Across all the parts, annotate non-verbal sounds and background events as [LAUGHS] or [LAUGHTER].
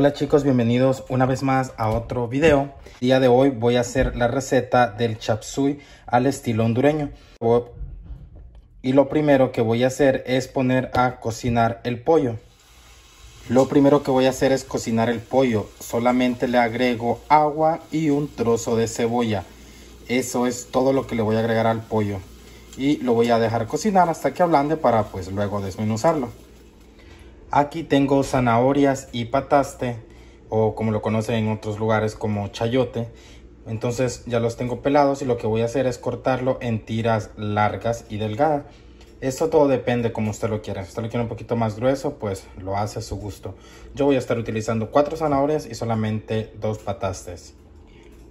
Hola chicos, bienvenidos una vez más a otro video. Día de hoy voy a hacer la receta del chapsui al estilo hondureño. Y lo primero que voy a hacer es poner a cocinar el pollo. Lo primero que voy a hacer es cocinar el pollo. Solamente le agrego agua y un trozo de cebolla. Eso es todo lo que le voy a agregar al pollo. Y lo voy a dejar cocinar hasta que ablande para pues luego desmenuzarlo. Aquí tengo zanahorias y pataste o como lo conocen en otros lugares como chayote. Entonces ya los tengo pelados y lo que voy a hacer es cortarlo en tiras largas y delgadas. Esto todo depende como usted lo quiera. Si usted lo quiere un poquito más grueso, pues lo hace a su gusto. Yo voy a estar utilizando cuatro zanahorias y solamente dos patastes.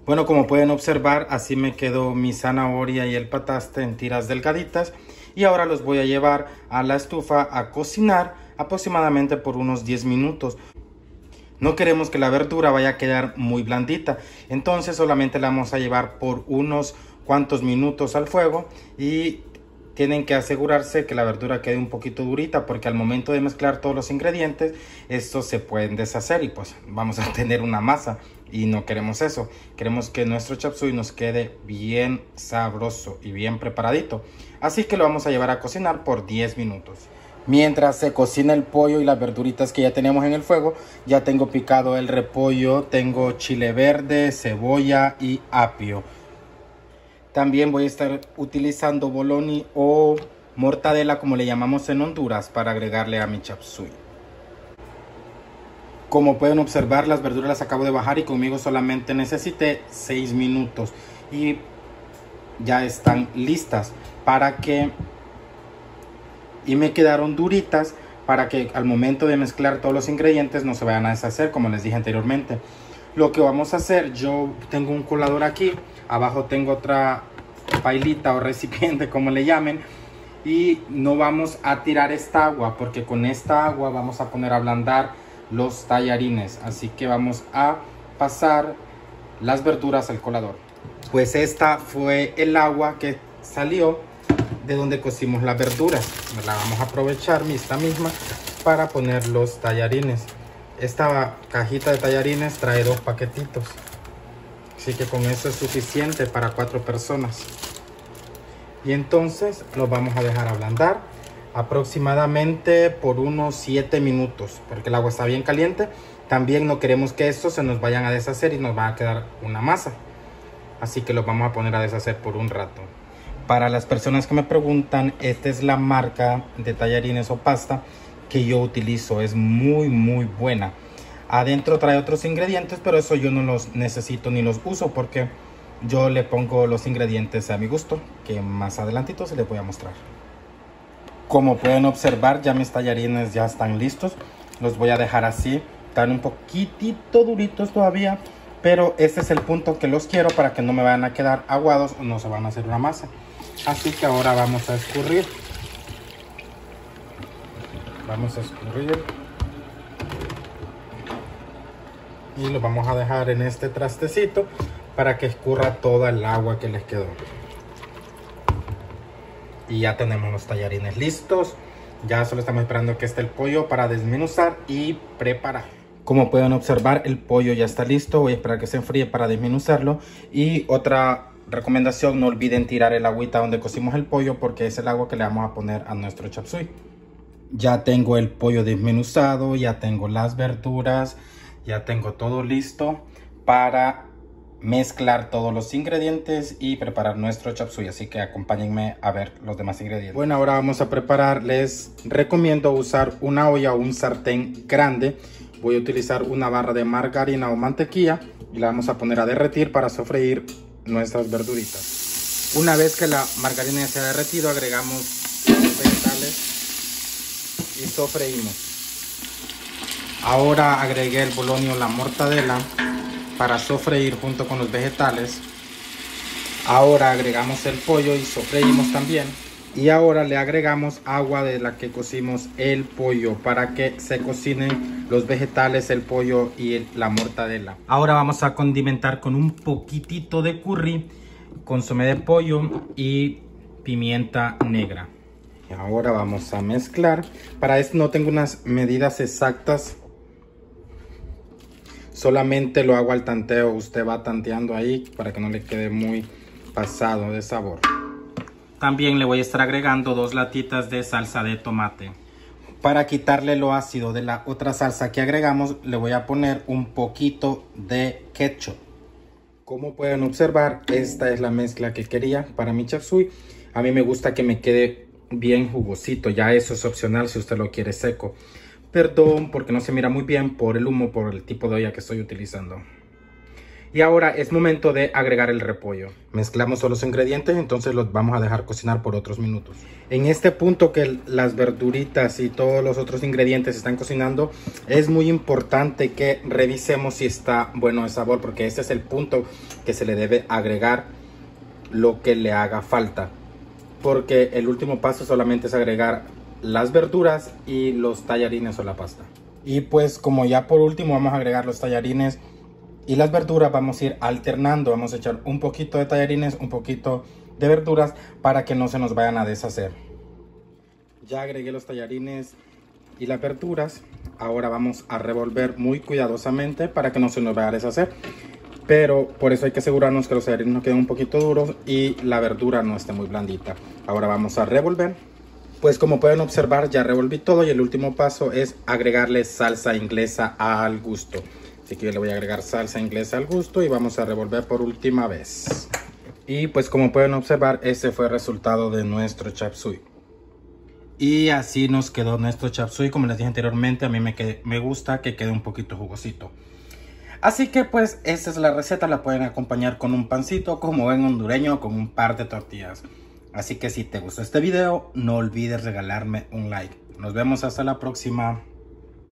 Bueno, como pueden observar, así me quedó mi zanahoria y el pataste en tiras delgaditas. Y ahora los voy a llevar a la estufa a cocinar aproximadamente por unos 10 minutos. No queremos que la verdura vaya a quedar muy blandita, entonces solamente la vamos a llevar por unos cuantos minutos al fuego y tienen que asegurarse que la verdura quede un poquito durita porque al momento de mezclar todos los ingredientes estos se pueden deshacer y pues vamos a tener una masa. Y no queremos eso. Queremos que nuestro chapsui nos quede bien sabroso y bien preparadito. Así que lo vamos a llevar a cocinar por 10 minutos Mientras se cocina el pollo y las verduritas que ya tenemos en el fuego, ya tengo picado el repollo, tengo chile verde, cebolla y apio. También voy a estar utilizando boloni o mortadela como le llamamos en Honduras para agregarle a mi chapsui. Como pueden observar las verduras las acabo de bajar y conmigo solamente necesité 6 minutos y ya están listas para que y me quedaron duritas para que al momento de mezclar todos los ingredientes no se vayan a deshacer como les dije anteriormente. Lo que vamos a hacer yo tengo un colador aquí abajo tengo otra pailita o recipiente [LAUGHS] como le llamen y no vamos a tirar esta agua porque con esta agua vamos a poner a ablandar los tallarines. Así que vamos a pasar las verduras al colador. Pues esta fue el agua que salió de donde cocimos las verduras. La vamos a aprovechar esta misma para poner los tallarines. Esta cajita de tallarines trae dos paquetitos. Así que con eso es suficiente para cuatro personas. Y entonces los vamos a dejar ablandar aproximadamente por unos 7 minutos. Porque el agua está bien caliente. También no queremos que estos se nos vayan a deshacer y nos va a quedar una masa. Así que los vamos a poner a deshacer por un rato. Para las personas que me preguntan, esta es la marca de tallarines o pasta que yo utilizo. Es muy, muy buena. Adentro trae otros ingredientes, pero eso yo no los necesito ni los uso porque yo le pongo los ingredientes a mi gusto, que más adelantito se les voy a mostrar. Como pueden observar, ya mis tallarines ya están listos. Los voy a dejar así. Están un poquitito duritos todavía, pero este es el punto que los quiero para que no me vayan a quedar aguados o no se van a hacer una masa. Así que ahora vamos a escurrir. Vamos a escurrir. Y lo vamos a dejar en este trastecito para que escurra toda el agua que les quedó. Y ya tenemos los tallarines listos. Ya solo estamos esperando que esté el pollo para desmenuzar y preparar. Como pueden observar, el pollo ya está listo. Voy a esperar que se enfríe para desmenuzarlo. Y otra recomendación, no olviden tirar el agüita donde cocimos el pollo porque es el agua que le vamos a poner a nuestro chapsui. Ya tengo el pollo desmenuzado, ya tengo las verduras, ya tengo todo listo para mezclar todos los ingredientes y preparar nuestro chapsui. Así que acompáñenme a ver los demás ingredientes. Bueno, ahora vamos a preparar. Les recomiendo usar una olla o un sartén grande. Voy a utilizar una barra de margarina o mantequilla y la vamos a poner a derretir para sofreír nuestras verduritas. Una vez que la margarina se ha derretido, agregamos los vegetales y sofreímos. Ahora agregué el bolonio, la mortadela para sofreír junto con los vegetales. Ahora agregamos el pollo y sofreímos también. Y ahora le agregamos agua de la que cocimos el pollo para que se cocinen los vegetales, el pollo y la mortadela. Ahora vamos a condimentar con un poquitito de curry, consomé de pollo y pimienta negra. Ahora vamos a mezclar. Para esto no tengo unas medidas exactas Solamente lo hago al tanteo, usted va tanteando ahí para que no le quede muy pasado de sabor. También le voy a estar agregando dos latitas de salsa de tomate. Para quitarle lo ácido de la otra salsa que agregamos, le voy a poner un poquito de ketchup. Como pueden observar, esta es la mezcla que quería para mi chap A mí me gusta que me quede bien jugosito, ya eso es opcional si usted lo quiere seco. Perdón porque no se mira muy bien por el humo, por el tipo de olla que estoy utilizando. Y ahora es momento de agregar el repollo. Mezclamos todos los ingredientes, entonces los vamos a dejar cocinar por otros minutos. En este punto que las verduritas y todos los otros ingredientes están cocinando, es muy importante que revisemos si está bueno el sabor, porque este es el punto que se le debe agregar lo que le haga falta. Porque el último paso solamente es agregar las verduras y los tallarines o la pasta. Y pues como ya por último vamos a agregar los tallarines y las verduras vamos a ir alternando. Vamos a echar un poquito de tallarines, un poquito de verduras para que no se nos vayan a deshacer. Ya agregué los tallarines y las verduras. Ahora vamos a revolver muy cuidadosamente para que no se nos vaya a deshacer. Pero por eso hay que asegurarnos que los tallarines no queden un poquito duros y la verdura no esté muy blandita. Ahora vamos a revolver. Pues como pueden observar ya revolví todo y el último paso es agregarle salsa inglesa al gusto. Así que yo le voy a agregar salsa inglesa al gusto y vamos a revolver por última vez. Y pues como pueden observar, ese fue el resultado de nuestro chap suey. Y así nos quedó nuestro chap suey. Como les dije anteriormente, a mí me, me gusta que quede un poquito jugosito. Así que pues esta es la receta, la pueden acompañar con un pancito como en hondureño con un par de tortillas. Así que si te gustó este video, no olvides regalarme un like. Nos vemos hasta la próxima.